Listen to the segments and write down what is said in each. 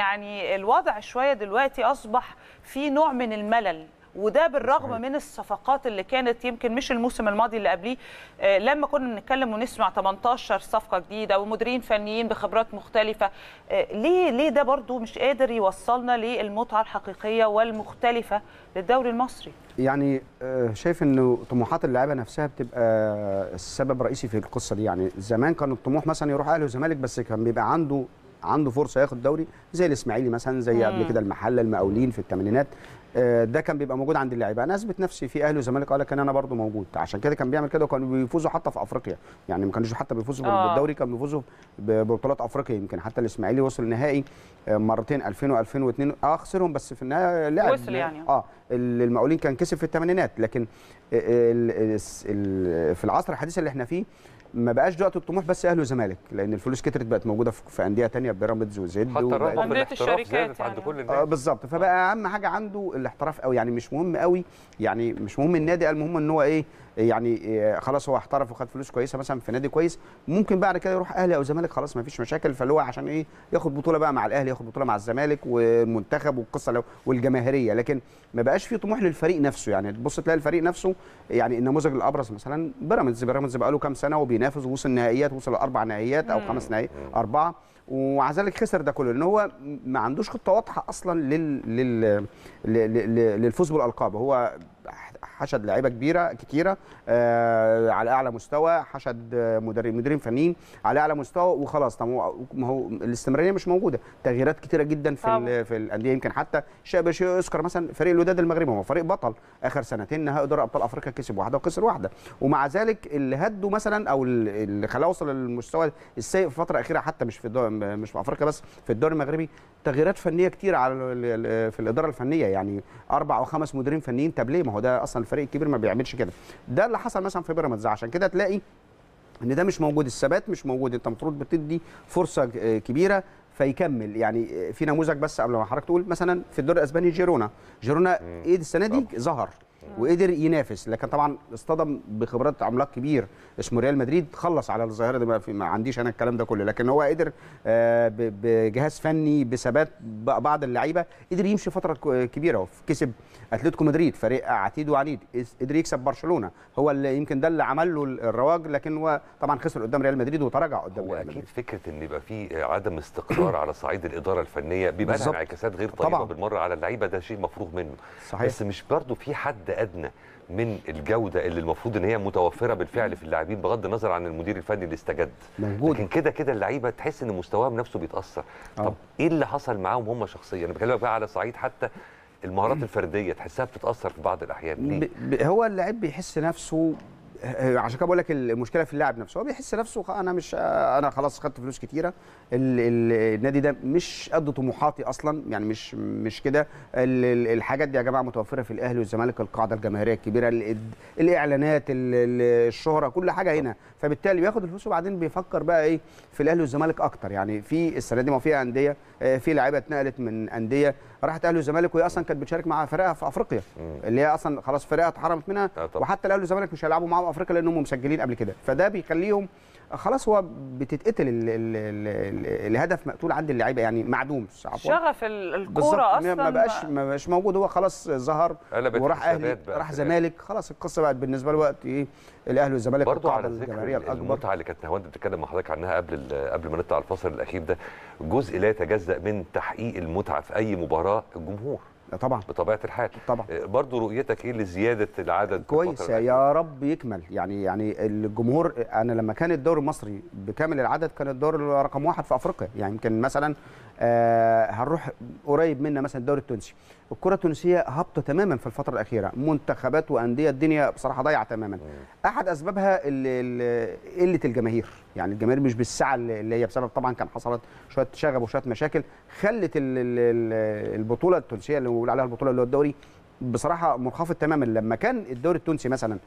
يعني الوضع شوية دلوقتي أصبح في نوع من الملل وده بالرغم. من الصفقات اللي كانت يمكن مش الموسم الماضي اللي قبليه. آه، لما كنا بنتكلم ونسمع 18 صفقة جديدة ومديرين فنيين بخبرات مختلفة آه، ليه ليه ده برضو مش قادر يوصلنا للمتعة الحقيقية والمختلفة للدوري المصري؟ يعني آه، شايف إنه طموحات اللعيبة نفسها بتبقى السبب الرئيسي في القصة دي. يعني زمان كان الطموح مثلا يروح أهلي وزمالك بس كان بيبقى عنده عنده فرصة ياخد دوري زي الإسماعيلي مثلا زي قبل. كده المحله المقاولين في الثمانينات. آه، ده كان بيبقى موجود عند اللعيبة. أنا أثبت نفسي في أهلي وزمالك قال لك أنا برضو موجود. عشان كده كان بيعمل كده وكانوا بيفوزوا حتى في أفريقيا. يعني ما كانوش حتى بيفوزوا آه. بالدوري كانوا بيفوزوا ببطولات أفريقيا. يمكن حتى الإسماعيلي وصل النهائي آه، مرتين 2000 و2002 آه خسرهم بس في النهاية لعب. وصل يعني. آه ال- المقاولين كان كسب في الثمانينات. لكن في العصر الحديث اللي إحنا فيه ما بقاش دلوقتي الطموح بس أهلي وزمالك لأن الفلوس كترت بقت موجودة في في أندية تانية بيراميدز وزد حتى أندية الاحتراف الشركات زادت عند يعني. كل آه الناس بالظبط. فبقى أهم حاجة عنده الاحتراف قوي. يعني مش مهم قوي يعني مش مهم النادي المهم إن هو إيه يعني إيه خلاص هو احترف وخد فلوس كويسة مثلا في نادي كويس. ممكن بعد كده يروح أهلي أو زمالك خلاص ما فيش مشاكل. فاللي هو عشان إيه ياخد بطولة بقى مع الأهلي ياخد بطولة مع الزمالك والمنتخب والقصة لو- والجماهيرية. لكن ما بقاش في طموح للفريق نفسه. يعني تبص تلاقي الفريق نفسه يعني النموذج الأبرز مثلا بيراميدز. بيراميدز بقى له كام سنة وبينافس ووصل نهائيات وصل لأربع نهائيات أو. خمس نهائيات أربعة ومع ذلك خسر ده كله لأن هو ما عندوش خطة واضحة أصلا لل... لل... لل... لل- للفوز بالألقاب هو حشد لعيبة كبيرة كتيرة آه على أعلى مستوى حشد مدرب مديرين فنيين على أعلى مستوى وخلاص. طب ما هو الاستمرارية مش موجودة. تغييرات كتيرة جدا في طبعا. في الأندية. يمكن حتى شيء يذكر مثلا فريق الوداد المغربي هو فريق بطل. آخر سنتين نهائي دوري أبطال أفريقيا كسب واحدة وخسر واحدة. ومع ذلك اللي هده مثلا أو اللي خلاه يوصل للمستوى السيء في الفترة الاخيره حتى مش في مش في أفريقيا بس في الدوري المغربي تغييرات فنية كتير على في الإدارة الفنية. يعني أربع أو خمس مديرين فنيين طب ليه ما هو ده أصلا الفريق الكبير ما بيعملش كده. ده اللي حصل مثلا في بيراميدز. عشان كده تلاقي إن ده مش موجود. الثبات مش موجود. انت المفروض بتدي فرصة ك- كبيرة فيكمل. يعني في نموذج بس قبل ما حضرتك تقول مثلا في الدوري الأسباني جيرونا. جيرونا إيه السنة دي؟ ظهر. وقدر ينافس. لكن طبعا اصطدم بخبرات عملاق كبير اسمه ريال مدريد خلص على الظاهرة. دي ما, في ما عنديش أنا الكلام ده كله. لكن هو قدر آه، بجهاز فني بثبات بعض اللعيبة قدر يمشي فترة كبيرة. كسب أتلتيكو مدريد فريق عتيد وعنيد قدر يكسب برشلونة. هو اللي يمكن ده اللي عمل له الرواج. لكن هو طبعا خسر قدام ريال مدريد وتراجع قدام هو ريال مدريد. أكيد فكرة إن يبقى في عدم استقرار على صعيد الإدارة الفنية بيبقى. انعكاسات غير طيبه طبعاً. بالمرة على اللعيبة ده شيء مفروغ منه. صحيح. بس مش برضه في حد أدنى من الجودة اللي المفروض إن هي متوفرة بالفعل في اللاعبين بغض النظر عن المدير الفني اللي استجد. موجود. لكن كده كده اللعيبة تحس إن مستواهم نفسه بيتأثر. آه. طب إيه اللي حصل معاهم هم شخصيا؟ أنا بكلمك بقى على صعيد حتى المهارات الفردية تحسها بتتأثر في بعض الأحيان. ليه؟ هو اللاعب بيحس نفسه عشان كده بقول لك المشكلة في اللاعب نفسه. هو بيحس نفسه أنا مش آه، أنا خلاص خدت فلوس كتيره. ال- ال- النادي ده مش قد طموحاتي أصلا يعني مش مش كده. ال- ال- الحاجات دي يا جماعة متوفرة في الأهلي والزمالك القاعدة الجماهيرية الكبيرة ال- الإعلانات ال- ال- الشهرة كل حاجة هنا. فبالتالي بياخد الفلوس وبعدين بيفكر بقى إيه في الأهلي والزمالك أكتر. يعني في السنة دي ما فيها أندية آه، في لعيبة اتنقلت من أندية راحت أهلي والزمالك وهي أصلا كانت بتشارك مع فرقها في أفريقيا. اللي هي أصلا خلاص فرقها اتحرمت منها. آه. وحتى الأهلي والزمالك مش هيلعبوا معاهم افريقيا لأنهم مسجلين قبل كده. فده بيخليهم خلاص هو بتتقتل ال ال ال الهدف مقتول عند اللعيبة يعني معدوم شغف الكورة أصلا. ما بقاش ما بقاش موجود. هو خلاص ظهر وراح أهلي راح. زمالك. خلاص القصة بقت بالنسبة له وقت إيه؟ الأهلي والزمالك برضه القاعده على ذكر المتعة اللي كانت نهاوند بتتكلم مع حضرتك عنها قبل قبل ما نطلع الفصل الأخير ده. جزء لا يتجزأ من تحقيق المتعة في أي مباراة الجمهور. طبعا. بطبيعة الحال. طبعا. برضه رؤيتك إيه لزيادة العدد كويس؟ يا رب يكمل. يعني يعني الجمهور أنا لما كان الدوري المصري بكامل العدد كان الدوري رقم واحد في أفريقيا. يعني يمكن مثلا آه هنروح قريب منا مثلا الدوري التونسي. الكرة التونسية هابطه تماما في الفترة الأخيرة. منتخبات وأندية الدنيا بصراحة ضايعة تماما. أحد أسبابها قلة الجماهير. يعني الجماهير مش بالسعه اللي هي بسبب طبعا كان حصلت شوية شغب وشوية مشاكل خلت ال- ال- ال- البطولة التونسية اللي بنقول عليها البطولة اللي هو الدوري بصراحة منخفض تماما. لما كان الدوري التونسي مثلا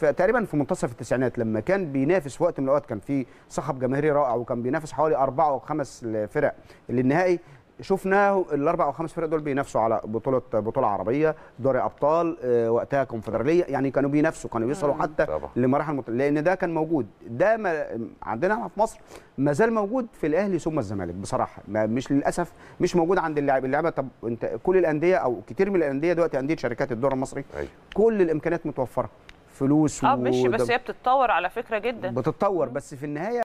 تقريبا في منتصف التسعينات لما كان بينافس وقت من الأوقات كان في صخب جماهيري رائع وكان بينافس حوالي أربعة أو خمس فرق للنهائي شفناه الأربع أو خمس فرق دول بينافسوا على بطولة بطولة عربية دوري أبطال آه، وقتها كونفدرالية. يعني كانوا بينافسوا كانوا بيوصلوا حتى طبعا. لمراحل مت... لأن ده كان موجود. ده ما... عندنا في مصر ما زال موجود في الأهلي ثم الزمالك بصراحة. ما مش للأسف مش موجود عند اللاعب. اللعبه طب انت كل الأندية أو كتير من الأندية دلوقتي أندية شركات الدوري المصري أيوة. كل الإمكانيات متوفرة. فلوس آه ماشي بس هي بتتطور على فكرة جدا. بتتطور بس في النهاية